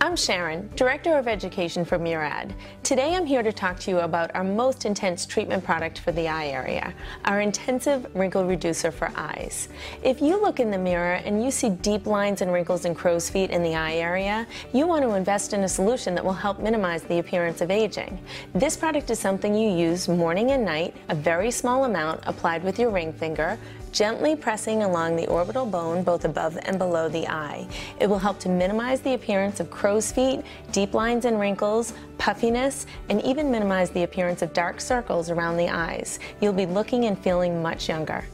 I'm Sharon, Director of Education for Murad. Today I'm here to talk to you about our most intense treatment product for the eye area, our Intensive Wrinkle Reducer for Eyes. If you look in the mirror and you see deep lines and wrinkles and crow's feet in the eye area, you want to invest in a solution that will help minimize the appearance of aging. This product is something you use morning and night, a very small amount applied with your ring finger, gently pressing along the orbital bone both above and below the eye. It will help to minimize the appearance of crow's feet, deep lines and wrinkles, puffiness, and even minimize the appearance of dark circles around the eyes. You'll be looking and feeling much younger.